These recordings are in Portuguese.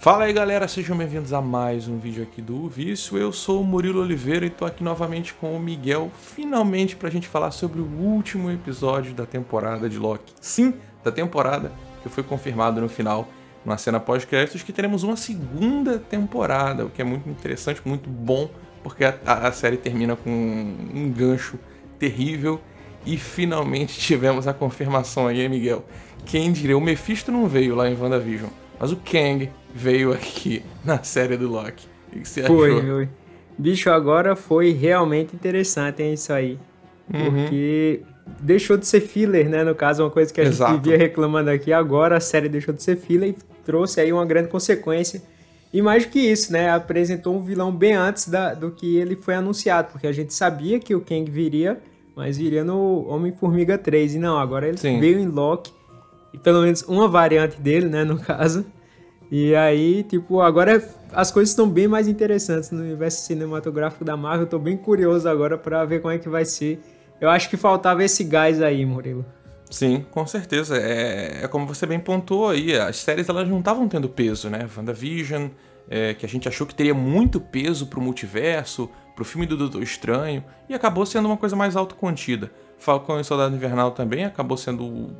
Fala aí galera, sejam bem-vindos a mais um vídeo aqui do Vício. Eu sou o Murilo Oliveira e tô aqui novamente com o Miguel, finalmente pra gente falar sobre o último episódio da temporada de Loki. Sim, da temporada, que foi confirmado no final, numa cena pós-créditos, que teremos uma segunda temporada, o que é muito interessante, muito bom, porque a, a série termina com um gancho terrível e finalmente tivemos a confirmação aí, Miguel. Quem diria, o Mephisto não veio lá em WandaVision, mas o Kang veio aqui na série do Loki. O que você foi, achou? Foi, Bicho, agora foi realmente interessante hein, isso aí. Uhum. Porque deixou de ser filler, né? No caso, uma coisa que a Exato. gente vivia reclamando aqui. Agora a série deixou de ser filler e trouxe aí uma grande consequência. E mais do que isso, né? Apresentou um vilão bem antes da, do que ele foi anunciado. Porque a gente sabia que o Kang viria, mas viria no Homem-Formiga 3. E não, agora ele Sim. veio em Loki. E pelo menos uma variante dele, né? No caso. E aí, tipo, agora as coisas estão bem mais interessantes no universo cinematográfico da Marvel. Eu tô bem curioso agora para ver como é que vai ser. Eu acho que faltava esse gás aí, Murilo. Sim, com certeza. É, é como você bem pontuou aí, as séries elas não estavam tendo peso, né? WandaVision, é, que a gente achou que teria muito peso pro multiverso, pro filme do Doutor Estranho, e acabou sendo uma coisa mais autocontida. Falcão e Soldado Invernal também acabou sendo...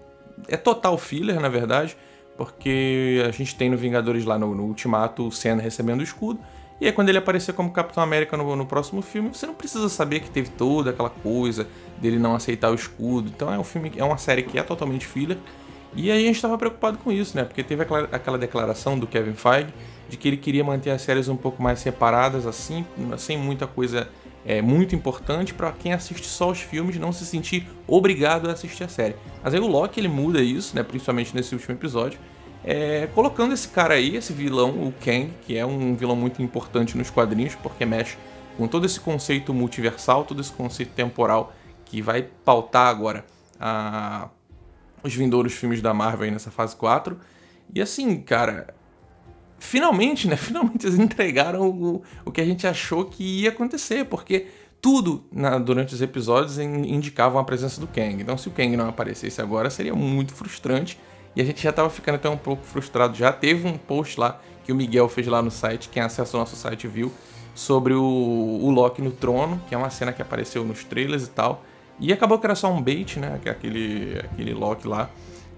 É total filler, na verdade, porque a gente tem no Vingadores lá no, no Ultimato o Senna recebendo o escudo. E aí quando ele aparecer como Capitão América no, no, próximo filme, você não precisa saber que teve toda aquela coisa dele não aceitar o escudo. Então é um filme, é uma série que é totalmente filler. E aí a gente estava preocupado com isso, né? Porque teve aquela, aquela declaração do Kevin Feige de que ele queria manter as séries um pouco mais separadas, assim, sem muita coisa é muito importante para quem assiste só os filmes não se sentir obrigado a assistir a série. Mas aí o Loki ele muda isso, né, principalmente nesse último episódio, é, colocando esse cara aí, esse vilão, o Kang, que é um vilão muito importante nos quadrinhos, porque mexe com todo esse conceito multiversal, todo esse conceito temporal que vai pautar agora a, os vindouros filmes da Marvel aí nessa fase 4. E assim, cara, finalmente, né? Finalmente eles entregaram o, o que a gente achou que ia acontecer, porque tudo na, durante os episódios indicava a presença do Kang. Então, se o Kang não aparecesse agora, seria muito frustrante. E a gente já estava ficando até um pouco frustrado. Já teve um post lá que o Miguel fez lá no site, quem acessa o nosso site viu, sobre o, o Loki no trono, que é uma cena que apareceu nos trailers e tal. E acabou que era só um bait, né? Aquele, aquele Loki lá.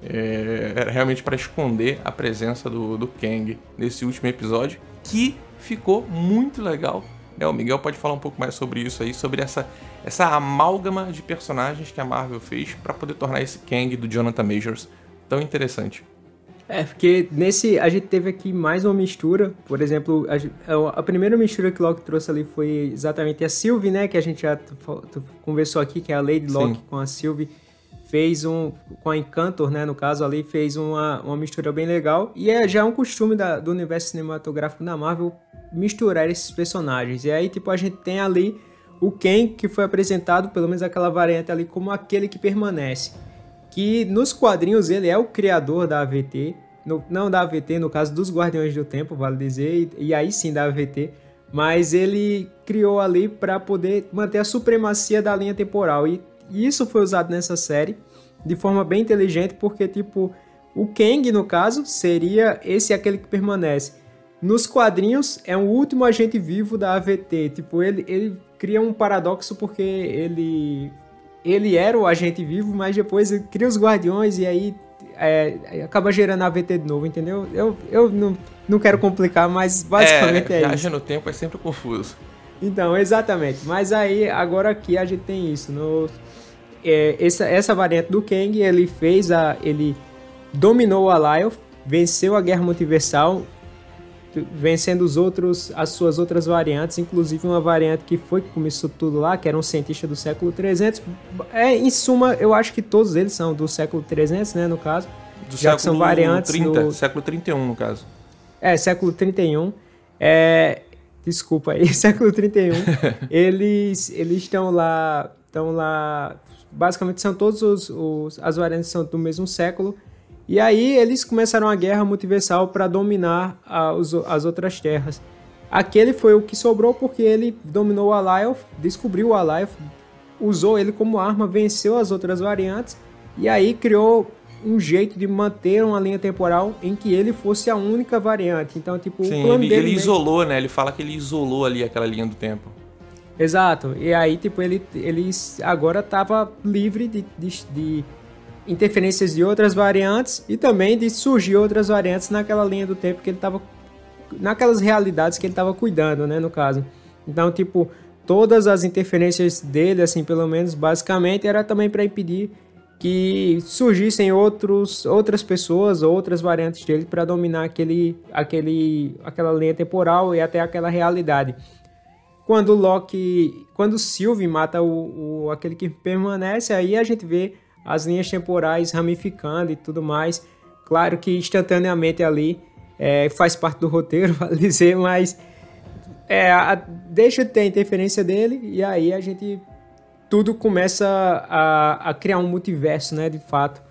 É, era realmente para esconder a presença do, do Kang nesse último episódio, que ficou muito legal. É, o Miguel pode falar um pouco mais sobre isso aí, sobre essa, essa amálgama de personagens que a Marvel fez para poder tornar esse Kang do Jonathan Majors tão interessante. É, porque nesse a gente teve aqui mais uma mistura. Por exemplo, a, a primeira mistura que Loki trouxe ali foi exatamente a Sylvie, né? Que a gente já conversou aqui, que é a Lady Loki Sim. com a Sylvie fez um com a Encantor, né, no caso ali, fez uma, uma mistura bem legal. E é já um costume da, do universo cinematográfico da Marvel misturar esses personagens. E aí, tipo, a gente tem ali o Ken, que foi apresentado, pelo menos aquela variante ali, como aquele que permanece. Que nos quadrinhos ele é o criador da AVT, no, não da AVT, no caso dos Guardiões do Tempo, vale dizer, e, e aí sim da AVT, mas ele criou ali para poder manter a supremacia da linha temporal. E e isso foi usado nessa série de forma bem inteligente, porque, tipo, o Kang, no caso, seria esse aquele que permanece. Nos quadrinhos, é o último agente vivo da AVT. Tipo, ele, ele cria um paradoxo porque ele ele era o agente vivo, mas depois ele cria os guardiões e aí é, acaba gerando a AVT de novo, entendeu? Eu, eu não, não quero complicar, mas basicamente é, é isso. no tempo é sempre confuso. Então, exatamente. Mas aí, agora aqui a gente tem isso. No, é, essa, essa variante do Kang, ele fez a. ele dominou a Lyle, venceu a guerra multiversal, vencendo os outros, as suas outras variantes, inclusive uma variante que foi que começou tudo lá, que era um cientista do século 300. É, em suma, eu acho que todos eles são do século 300, né, no caso. Do já que são variantes 30, do... século 31, no caso. É, século 31. É, desculpa aí, século 31. eles eles estão lá, estão lá basicamente são todos os, os, as variantes são do mesmo século. E aí eles começaram a guerra multiversal para dominar a, os, as outras terras. Aquele foi o que sobrou porque ele dominou o Alioth, descobriu o Alioth, usou ele como arma, venceu as outras variantes e aí criou um jeito de manter uma linha temporal em que ele fosse a única variante. Então, tipo, Sim, o plano ele, dele ele meio- isolou, né? Ele fala que ele isolou ali aquela linha do tempo. Exato. E aí, tipo, ele, ele agora tava livre de, de, de interferências de outras variantes e também de surgir outras variantes naquela linha do tempo que ele tava. naquelas realidades que ele tava cuidando, né, no caso. Então, tipo, todas as interferências dele, assim, pelo menos, basicamente, era também para impedir que surgissem outros, outras pessoas, outras variantes dele para dominar aquele, aquele, aquela linha temporal e até aquela realidade quando o Loki, quando o Sylvie mata o, o- aquele que permanece, aí a gente vê as linhas temporais ramificando e tudo mais. Claro que instantaneamente ali é, faz parte do roteiro, vale dizer, mas é, a- deixa de ter a interferência dele e aí a gente tudo começa a, a criar um multiverso, né, de fato.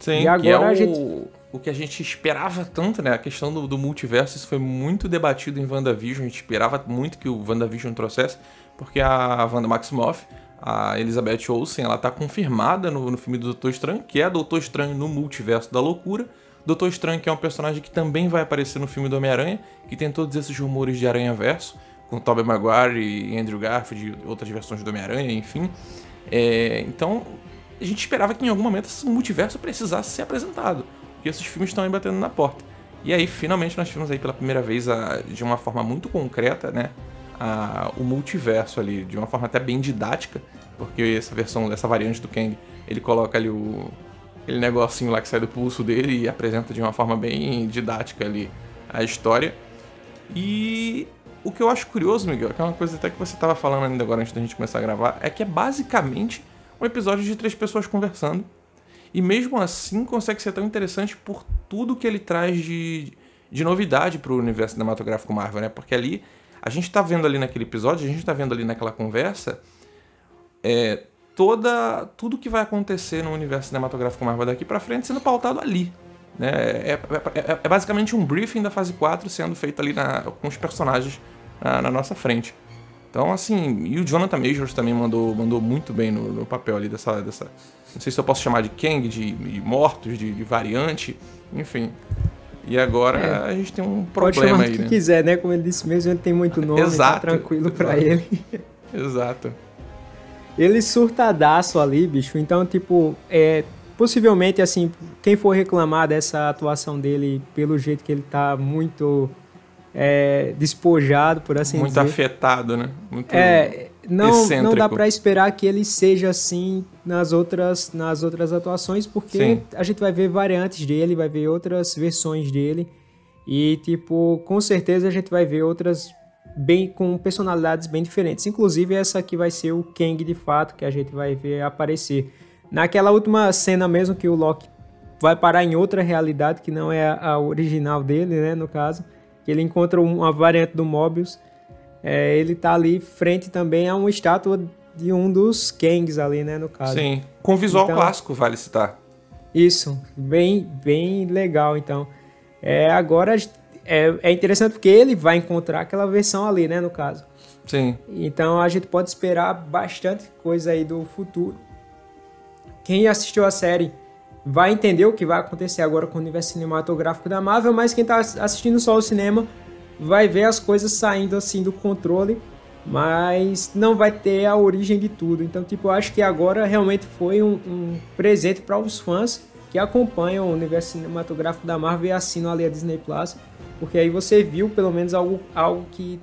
Sim, E é agora o, a gente- o que a gente esperava tanto, né? A questão do, do multiverso, isso foi muito debatido em WandaVision. A gente esperava muito que o WandaVision trouxesse, porque a Wanda Maximoff, a Elizabeth Olsen, ela tá confirmada no, no filme do Doutor Estranho, que é Doutor Estranho no multiverso da loucura. Doutor Estranho, que é um personagem que também vai aparecer no filme do Homem-Aranha, que tem todos esses rumores de Aranha-Verso, com Tobey Maguire e Andrew Garfield e outras versões do Homem-Aranha, enfim. É, então, a gente esperava que em algum momento esse multiverso precisasse ser apresentado, porque esses filmes estão aí batendo na porta. E aí, finalmente, nós tivemos aí pela primeira vez, a- de uma forma muito concreta, né, a- o multiverso ali, de uma forma até bem didática, porque essa versão, essa variante do Kang, ele coloca ali o aquele negocinho lá que sai do pulso dele e apresenta de uma forma bem didática ali a história. E o que eu acho curioso, Miguel, que é uma coisa até que você estava falando ainda agora antes da gente começar a gravar, é que é basicamente um episódio de três pessoas conversando. E mesmo assim consegue ser tão interessante por tudo que ele traz de, de novidade pro universo cinematográfico Marvel, né? Porque ali, a gente tá vendo ali naquele episódio, a gente tá vendo ali naquela conversa, é, toda tudo que vai acontecer no universo cinematográfico Marvel daqui pra frente sendo pautado ali. Né? É, é- é- é basicamente um briefing da fase 4 sendo feito ali na- com os personagens na, na nossa frente. Então, assim, e o Jonathan Majors também mandou, mandou muito bem no, no papel ali dessa, dessa. Não sei se eu posso chamar de Kang, de, de mortos, de, de variante, enfim. E agora É. a gente tem um Pode problema chamar aí, que né? quiser, né? Como ele disse mesmo, ele tem muito nome, Exato, tá tranquilo pra exato. ele. Exato. Ele surtadaço ali, bicho. Então, tipo, é, possivelmente, assim, quem for reclamar dessa atuação dele pelo jeito que ele tá muito é, despojado, por assim muito dizer. afetado, né? Muito É, não, não dá pra esperar que ele seja assim nas outras, nas outras atuações, porque Sim. a gente vai ver variantes dele, vai ver outras versões dele. E, tipo, com certeza a gente vai ver outras bem com personalidades bem diferentes. Inclusive, essa aqui vai ser o Kang de fato, que a gente vai ver aparecer. Naquela última cena mesmo que o Loki vai parar em outra realidade que não é a original dele, né, no caso. Que ele encontra um, uma variante do Mobius. É, ele tá ali frente também a uma estátua de um dos Kangs ali, né, no caso. Sim. Com visual Então- clássico, vale citar. Isso, bem, bem legal, então. É, agora é, é interessante porque ele vai encontrar aquela versão ali, né, no caso. Sim. Então a gente pode esperar bastante coisa aí do futuro. Quem assistiu a série vai entender o que vai acontecer agora com o universo cinematográfico da Marvel, mas quem tá assistindo só o cinema vai ver as coisas saindo assim do controle, mas não vai ter a origem de tudo. Então, tipo, eu acho que agora realmente foi um, um presente para os fãs que acompanham o universo cinematográfico da Marvel e assinam ali a Disney Plus, porque aí você viu pelo menos algo, algo que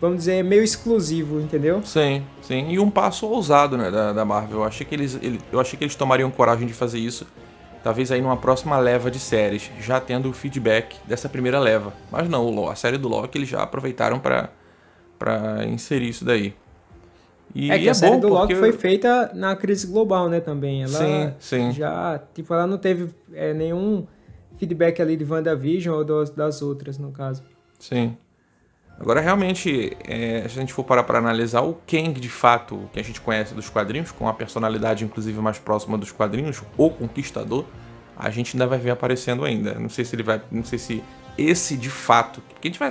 vamos dizer, meio exclusivo, entendeu? Sim, sim. E um passo ousado, né, da, da Marvel. Eu achei, que eles, ele- eu achei que eles tomariam coragem de fazer isso. Talvez aí numa próxima leva de séries, já tendo o feedback dessa primeira leva. Mas não, a série do Loki eles já aproveitaram pra pra inserir isso daí. E é que a série do Loki porque- foi feita na crise global, né, também. Ela Sim, sim. já, tipo, ela não teve é, nenhum feedback ali de WandaVision ou dos- das outras, no caso. Sim. Agora, realmente, é, se a gente for parar para analisar o Kang, de fato, que a gente conhece dos quadrinhos, com a personalidade, inclusive, mais próxima dos quadrinhos, o Conquistador, a gente ainda vai ver aparecendo ainda. Não sei se ele vai... Não sei se esse, de fato... Porque a gente, vai,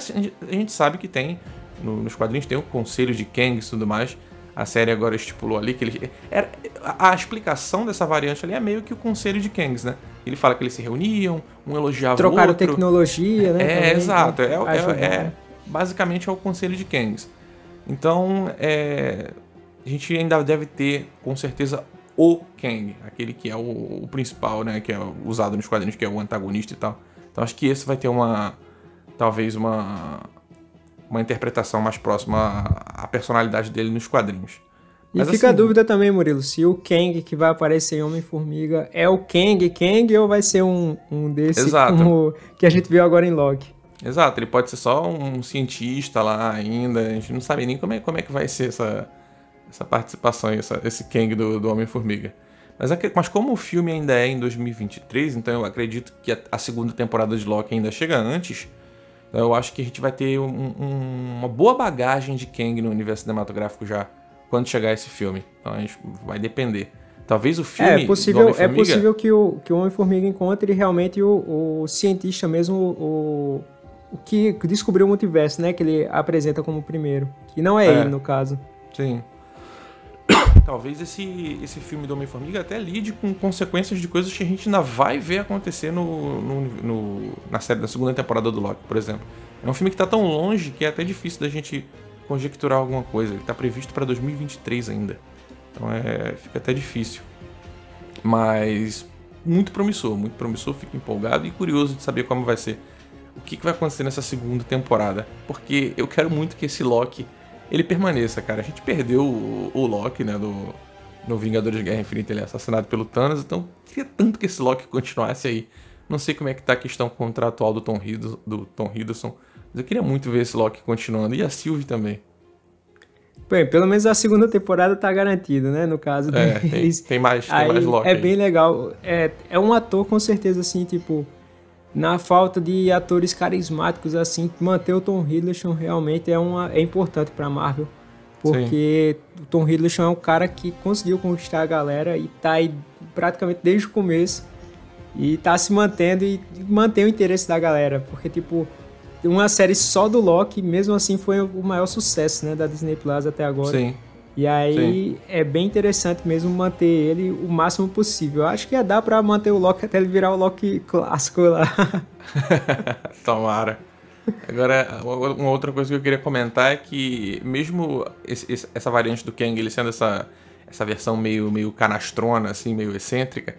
a gente, sabe que tem, no- nos quadrinhos, tem o Conselho de Kangs e tudo mais. A série agora estipulou ali que ele... Era, a, a explicação dessa variante ali é meio que o Conselho de Kangs, né? Ele fala que eles se reuniam, um elogiava Trocaram o outro. tecnologia, né? É, também, exato. É, pra é- ajudar. é- basicamente é o conselho de Kangs. Então, é, a gente ainda deve ter, com certeza, o Kang, aquele que é o, o principal, né? Que é usado nos quadrinhos, que é o antagonista e tal. Então, acho que esse vai ter uma. Talvez uma. Uma interpretação mais próxima à à personalidade dele nos quadrinhos. E Mas, fica a assim, dúvida também, Murilo, se o Kang que vai aparecer em Homem-Formiga é o Kang Kang ou vai ser um, um desse como que a gente viu agora em Loki. Exato, ele pode ser só um cientista lá ainda, a gente não sabe nem como é, como é que vai ser essa, essa participação, essa, esse Kang do, do Homem-Formiga. Mas, mas como o filme ainda é em 2023, então eu acredito que a, a segunda temporada de Loki ainda chega antes, então eu acho que a gente vai ter um- um- uma boa bagagem de Kang no universo cinematográfico já quando chegar esse filme. Então a gente vai depender. Talvez o filme É possível, é possível que o, que o Homem-Formiga encontre realmente o, o cientista mesmo, o, o que descobriu o multiverso, né? Que ele apresenta como o primeiro. Que não é, É. ele, no caso. Sim. Talvez esse, esse filme do Homem-Formiga até lide com consequências de coisas que a gente ainda vai ver acontecer no, no- no- na série da segunda temporada do Loki, por exemplo. É um filme que tá tão longe que é até difícil da gente conjecturar alguma coisa. Ele tá previsto para 2023 ainda. Então é, fica até difícil. Mas muito promissor, muito promissor, fico empolgado e curioso de saber como vai ser. O que, que vai acontecer nessa segunda temporada. Porque eu quero muito que esse Loki ele permaneça, cara. A gente perdeu o, o Loki, né, do, no Vingadores de Guerra Infinita, ele é assassinado pelo Thanos, então eu queria tanto que esse Loki continuasse aí. Não sei como é que tá a questão contratual do Tom, Hiddleston, do Tom Hiddleston, mas eu queria muito ver esse Loki continuando, e a Sylvie também. Bem, pelo menos a segunda temporada tá garantida, né? No caso É, tem, tem mais, tem Aí mais Loki é aí. bem legal. É, é um ator, com certeza, assim, tipo... Na falta de atores carismáticos, assim, manter o Tom Hiddleston realmente é, uma, é importante pra Marvel. Porque o Tom Hiddleston é um cara que conseguiu conquistar a galera e tá aí praticamente desde o começo. E tá se mantendo e mantém o interesse da galera. Porque, tipo, uma série só do Loki, mesmo assim, foi o maior sucesso, né, da Disney Plus até agora. Sim, E aí é bem interessante mesmo manter ele o máximo possível. Acho que ia dar pra manter o Loki até ele virar o Loki clássico lá. tomara. Agora, uma outra coisa que eu queria comentar é que, mesmo esse- essa variante do Kang, ele sendo essa, essa versão meio, meio canastrona, assim, meio excêntrica,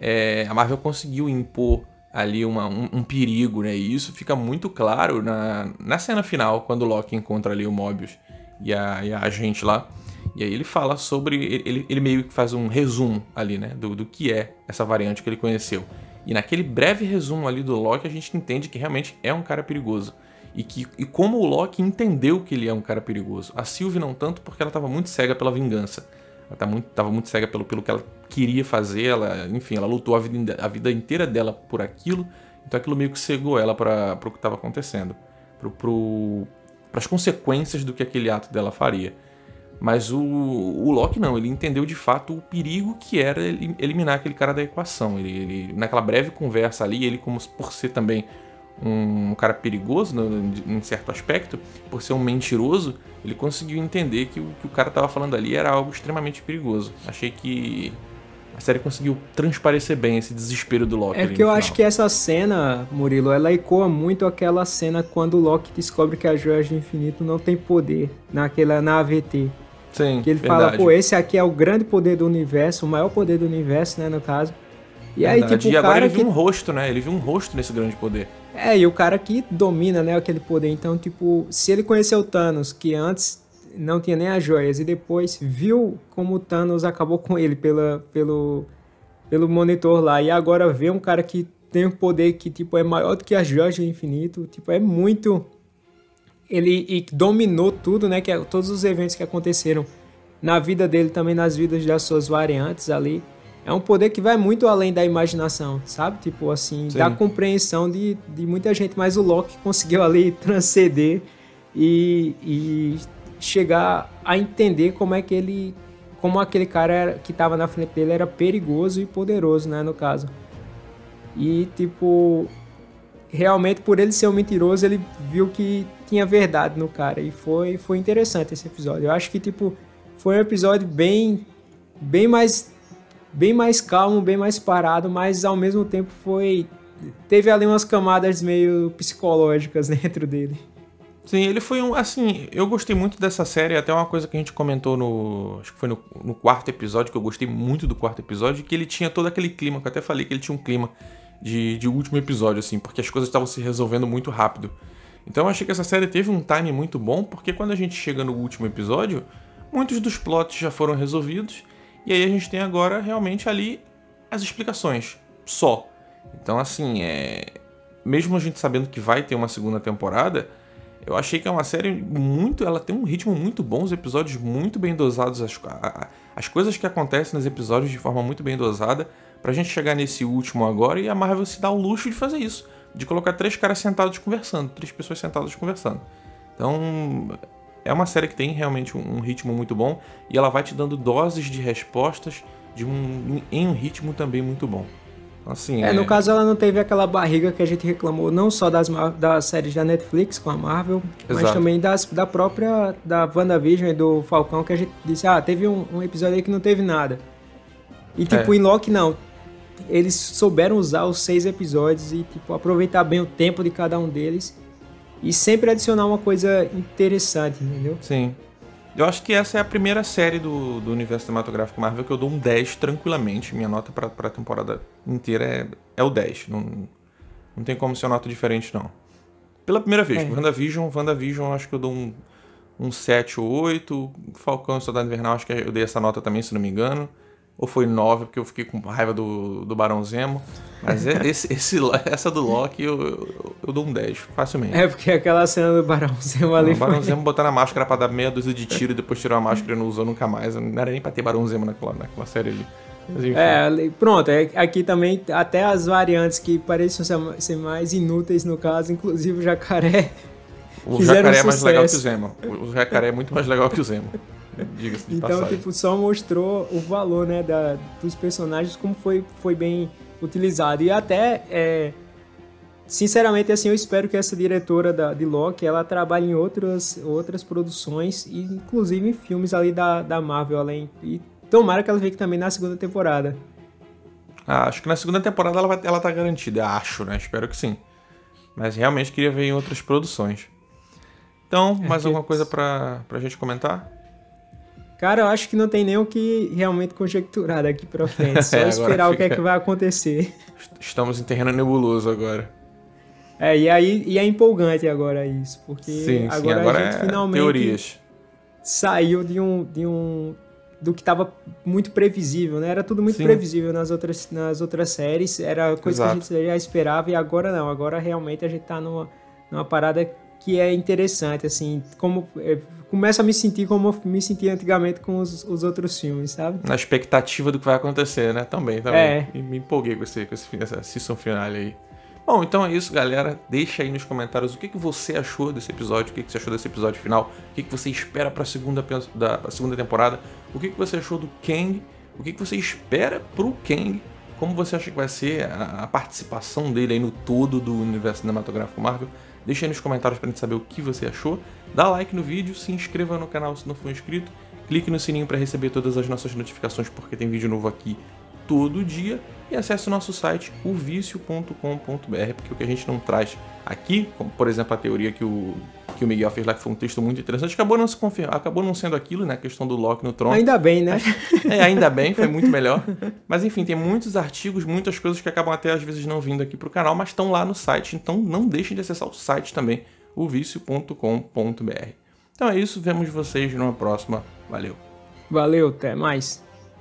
é, a Marvel conseguiu impor ali uma- um, um perigo, né? E isso fica muito claro na, na cena final, quando o Loki encontra ali o Mobius e a, e a agente lá. E aí ele fala sobre. Ele, ele meio que faz um resumo ali, né? Do, do que é essa variante que ele conheceu. E naquele breve resumo ali do Loki, a gente entende que realmente é um cara perigoso. E, que, e como o Loki entendeu que ele é um cara perigoso. A Sylvie não tanto, porque ela estava muito cega pela vingança. Ela tá muito, tava muito cega pelo, pelo que ela queria fazer. Ela, enfim, ela lutou a vida, a vida inteira dela por aquilo. Então aquilo meio que cegou ela para o que estava acontecendo. Para pro, as consequências do que aquele ato dela faria. Mas o, o Loki não, ele entendeu de fato o perigo que era ele- eliminar aquele cara da equação. Ele, ele- naquela breve conversa ali, ele, como por ser também um cara perigoso no, em certo aspecto, por ser um mentiroso, ele conseguiu entender que o que o cara estava falando ali era algo extremamente perigoso. Achei que a série conseguiu transparecer bem esse desespero do Loki. É no eu acho que essa cena, Murilo, ela ecoa muito aquela cena quando o Loki descobre que a Joia do Infinito não tem poder naquela na AVT. Sim, Que ele verdade. fala, pô, esse aqui é o grande poder do universo, o maior poder do universo, né, no caso. E aí, Verdade. tipo, e o agora ele que viu um rosto, né? Ele viu um rosto nesse grande poder. É, e o cara que domina, né, aquele poder. Então, tipo, se ele conheceu o Thanos, que antes não tinha nem as joias, e depois viu como o Thanos acabou com ele pela, pelo, pelo monitor lá, e agora vê um cara que tem um poder que, tipo, é maior do que as joias do infinito, tipo, é muito... Ele dominou tudo, né, que é, todos os eventos que aconteceram na vida dele, também nas vidas das suas variantes ali. É um poder que vai muito além da imaginação, sabe? Tipo assim, Sim. da compreensão de, de muita gente. Mas o Loki conseguiu ali transcender e, e chegar a entender como é que ele. Como aquele cara era- que estava na frente dele era perigoso e poderoso, né? No caso. E tipo. Realmente, por ele ser um mentiroso, ele viu que tinha verdade no cara. E foi, foi interessante esse episódio. Eu acho que, tipo, foi um episódio bem. Bem mais bem mais calmo, bem mais parado, mas ao mesmo tempo foi teve ali umas camadas meio psicológicas dentro dele. Sim, ele foi um. Assim, eu gostei muito dessa série, até uma coisa que a gente comentou no. Acho que foi no, no, quarto episódio, que eu gostei muito do quarto episódio, que ele tinha todo aquele clima, que eu até falei que ele tinha um clima de, de último episódio, assim, porque as coisas estavam se resolvendo muito rápido. Então eu achei que essa série teve um time muito bom, porque quando a gente chega no último episódio, muitos dos plots já foram resolvidos, e aí a gente tem agora realmente ali as explicações. Só. Então, assim, é. Mesmo a gente sabendo que vai ter uma segunda temporada eu achei que é uma série muito. Ela tem um ritmo muito bom, os episódios muito bem dosados, as, as coisas que acontecem nos episódios de forma muito bem dosada, pra gente chegar nesse último agora e a Marvel se dá o luxo de fazer isso. De colocar três caras sentados conversando, três pessoas sentadas conversando. Então, é uma série que tem realmente um, ritmo muito bom e ela vai te dando doses de respostas de um, em um ritmo também muito bom. Assim, é, é, no caso ela não teve aquela barriga que a gente reclamou não só das, das séries da Netflix com a Marvel, Exato. mas também das, da própria da WandaVision e do Falcão que a gente disse, ah, teve um, um episódio aí que não teve nada. E tipo, é. em Loki não. Eles souberam usar os seis episódios e tipo aproveitar bem o tempo de cada um deles e sempre adicionar uma coisa interessante, entendeu? Sim. Eu acho que essa é a primeira série do, do universo cinematográfico Marvel que eu dou um 10 tranquilamente. Minha nota pra, pra temporada inteira é, é o 10. Não, não tem como ser uma nota diferente, não. Pela primeira vez, é. WandaVision, WandaVision acho que eu dou um, um 7 ou 8. Falcão e Soldado Invernal, acho que eu dei essa nota também, se não me engano ou foi 9, porque eu fiquei com raiva do, do Barão Zemo. Mas é, esse, esse, essa do Loki eu, eu, eu, dou um 10, facilmente. É, porque aquela cena do Barão Zemo ali. o Barão foi... Zemo botando a máscara pra dar meia dúzia de tiro e depois tirou a máscara e não usou nunca mais. Não era nem pra ter Barão Zemo naquela, naquela série ali. É, pronto, é, aqui também até as variantes que pareciam ser, ser mais inúteis no caso, inclusive o jacaré. O jacaré é mais legal que o Zemo. O jacaré é muito mais legal que o Zemo. Diga-se de então, passagem. tipo, só mostrou o valor, né, da, dos personagens, como foi, foi bem utilizado. E até, é, sinceramente, assim, eu espero que essa diretora da, de Loki, ela trabalhe em outras, outras produções, inclusive em filmes ali da, da Marvel, além... E tomara que ela fique também na segunda temporada. Ah, acho que na segunda temporada ela, vai, ela tá garantida, acho, né? Espero que sim. Mas realmente queria ver em outras produções. Então, é mais que... alguma coisa pra, pra gente comentar? Cara, eu acho que não tem nem o que realmente conjecturar daqui pra frente. Só é, esperar fica... o que é que vai acontecer. Estamos em terreno nebuloso agora. É, e aí e é empolgante agora isso, porque sim, agora, sim, agora a gente é finalmente teorias. saiu de um, de um do que estava muito previsível, né? Era tudo muito sim. previsível nas outras, nas outras séries, era coisa Exato. que a gente já esperava e agora não, agora realmente a gente tá numa, numa parada que é interessante, assim, como é, começo a me sentir como eu me sentia antigamente com os, os, outros filmes, sabe? Na expectativa do que vai acontecer, né? Também, também. É. E me empolguei com esse, com esse essa season finale aí. Bom, então é isso, galera. Deixa aí nos comentários o que, que você achou desse episódio, o que, que você achou desse episódio final, o que, que você espera para a segunda, da, segunda temporada, o que, que você achou do Kang, o que, que você espera pro Kang, como você acha que vai ser a, a participação dele aí no todo do universo cinematográfico Marvel. Deixa aí nos comentários pra gente saber o que você achou. Dá like no vídeo, se inscreva no canal se não for inscrito, clique no sininho para receber todas as nossas notificações porque tem vídeo novo aqui todo dia e acesse o nosso site ovicio.com.br, porque o que a gente não traz aqui, como por exemplo a teoria que o, que o Miguel fez lá, que foi um texto muito interessante, acabou não se confirmar, acabou não sendo aquilo, né? A questão do Loki no trono. Ainda bem, né? É, ainda bem, foi muito melhor. Mas enfim, tem muitos artigos, muitas coisas que acabam até às vezes não vindo aqui pro canal, mas estão lá no site, então não deixem de acessar o site também, ovicio.com.br. Então é isso, vemos vocês numa próxima. Valeu. Valeu, até mais.